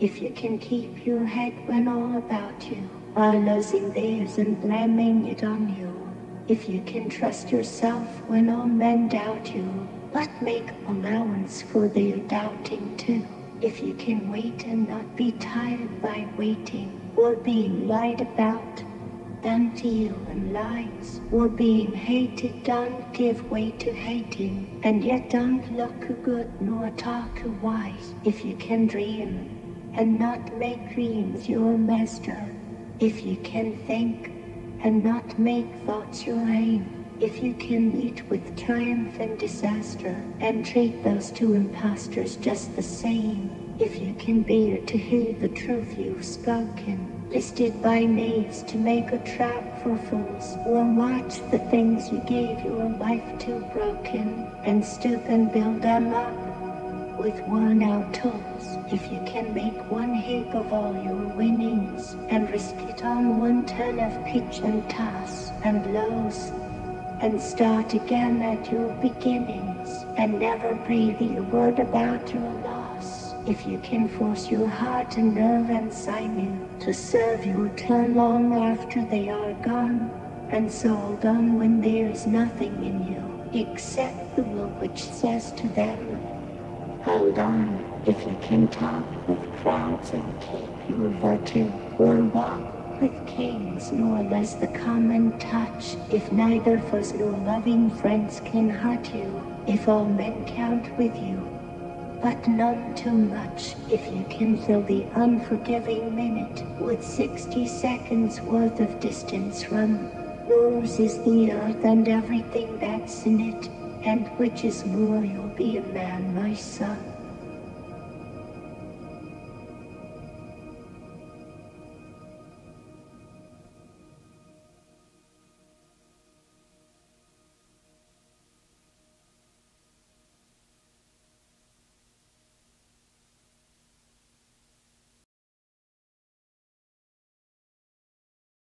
If you can keep your head when all about you are losing theirs and blaming it on you. If you can trust yourself when all men doubt you, but make allowance for their doubting too. If you can wait and not be tired by waiting or being lied about, done to you and lies, or being hated, don't give way to hating, and yet don't look good nor talk wise. If you can dream and not make dreams your master, if you can think and not make thoughts your aim, if you can meet with triumph and disaster and treat those two impostors just the same, if you can bear to hear the truth you've spoken, listed by knaves to make a trap for fools, or watch the things you gave your life to broken, and stoop and build them up with worn out tools. If you can make one heap of all your winnings and risk it on one turn of pitch and toss and lows and start again at your beginnings and never breathe a word about your loss. If you can force your heart and nerve and sinew to serve your turn long after they are gone, and so hold on when there's nothing in you except the will which says to them, Hold on if you can talk with crowds and keep your virtue or walk with kings, nor less the common touch. If neither foes nor loving friends can hurt you, if all men count with you, but none too much. If you can fill the unforgiving minute with 60 seconds worth of distance run, yours is the earth and everything that's in it, and which is more, you'll be a man, my son.